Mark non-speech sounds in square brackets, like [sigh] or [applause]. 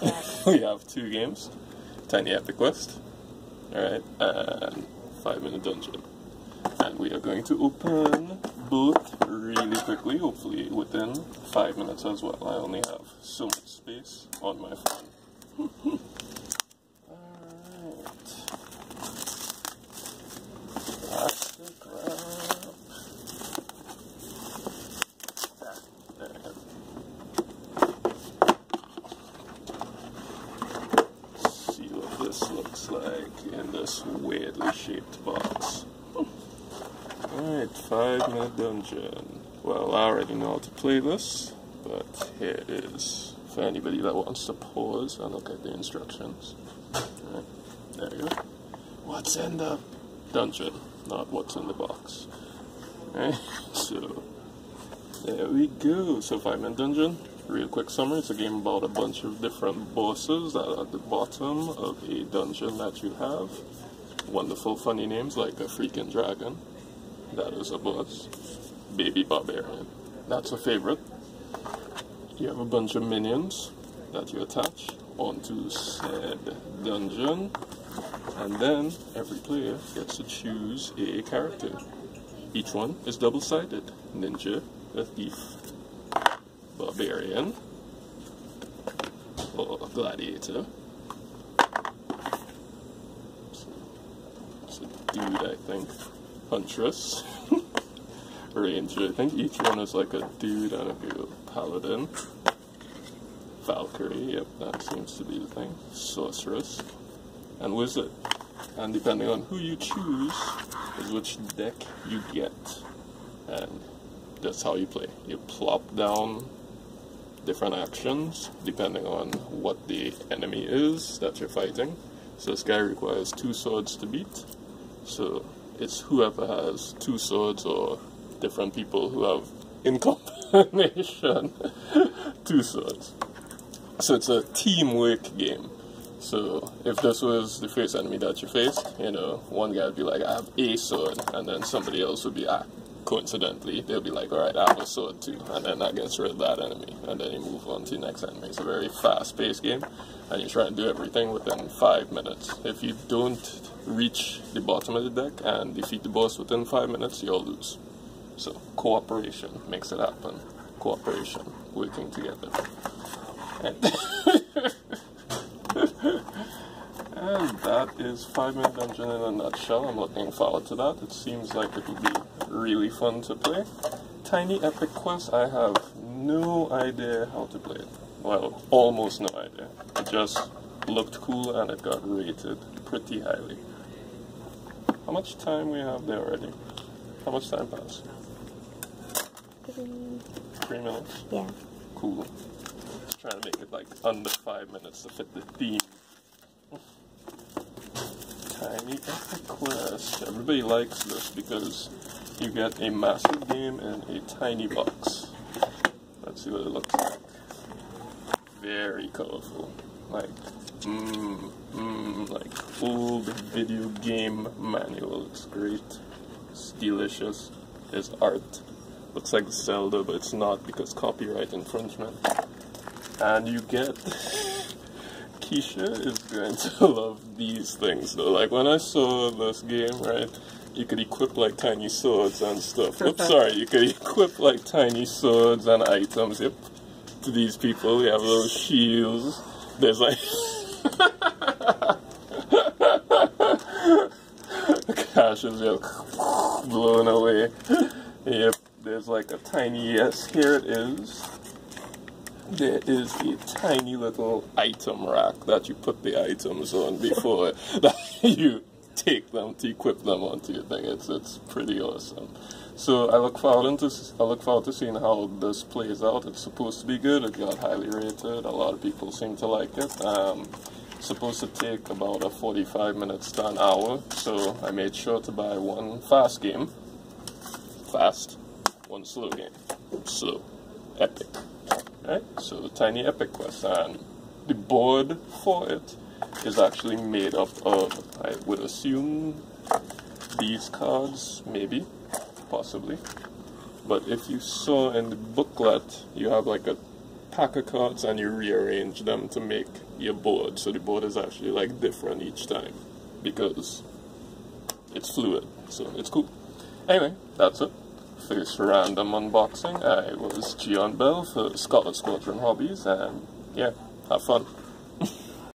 [laughs] we have two games Tiny Epic Quest, alright, and Five Minute Dungeon. And we are going to open both really quickly, hopefully within five minutes as well. I only have so much space on my phone. [laughs] Alright. Plastic wrap. There we go. see what this looks like in this weirdly shaped box. Alright, five minute dungeon. Well, I already know how to play this, but here it is for anybody that wants to pause and look at the instructions. There you go. What's in the dungeon, not what's in the box. Alright, [laughs] so there we go. So five minute dungeon. Real quick summary. It's a game about a bunch of different bosses that are at the bottom of a dungeon that you have. Wonderful, funny names like a freaking dragon. That is a boss. Baby barbarian. That's a favorite. You have a bunch of minions that you attach onto said dungeon. And then every player gets to choose a character. Each one is double sided ninja, a thief, barbarian, oh, or gladiator. It's a dude, I think. Huntress, [laughs] ranger. I think each one is like a dude and a. Paladin, Valkyrie. Yep, that seems to be the thing. Sorceress, and wizard. And depending on who you choose, is which deck you get. And that's how you play. You plop down different actions depending on what the enemy is that you're fighting. So this guy requires two swords to beat. So it's whoever has two swords or different people who have in [laughs] combination [laughs] two swords. So it's a teamwork game. So if this was the first enemy that you faced, you know, one guy would be like, I have a sword, and then somebody else would be, ah, coincidentally, they'll be like, alright, I have a sword too, and then that gets rid of that enemy, and then you move on to the next enemy. It's a very fast-paced game, and you try to do everything within five minutes. If you don't reach the bottom of the deck and defeat the boss within five minutes, you'll lose. So cooperation makes it happen. Cooperation, working together. And, [laughs] and that is Five Minute Dungeon in a nutshell. I'm looking forward to that. It seems like it will be really fun to play. Tiny Epic Quest, I have no idea how to play it. Well, almost no idea. It just looked cool and it got rated pretty highly. How much time we have there already? How much time passed? Three. Three minutes? Yeah. Cool. Just trying to make it like under five minutes to fit the theme. Tiny Epic Quest. Everybody likes this because you get a massive game in a tiny box. Let's see what it looks like. Very colorful. Like, mmm, mmm, like old video game manual. It's great. It's delicious. It's art. Looks like Zelda, but it's not because copyright infringement. And you get [laughs] Keisha is going to [laughs] love these things though. Like when I saw this game, right, you could equip like tiny swords and stuff. Oops, sorry, you could equip like tiny swords and items. Yep, to these people, we have little shields. There's like. Cash is just blown away. Yep, there's like a tiny yes, here it is there is a tiny little item rack that you put the items on before that [laughs] you take them to equip them onto your thing. It's it's pretty awesome. So I look forward to I look forward to seeing how this plays out. It's supposed to be good. It got highly rated. A lot of people seem to like it. Um, supposed to take about a 45 minutes to an hour. So I made sure to buy one fast game. Fast. One slow game. Slow. Epic. Right? So Tiny Epic Quest and the board for it is actually made up of, I would assume, these cards, maybe, possibly. But if you saw in the booklet, you have like a pack of cards and you rearrange them to make your board. So the board is actually like different each time because it's fluid. So it's cool. Anyway that's it. First random unboxing. I was Gian Bell for Scarlet Squadron Hobbies and yeah have fun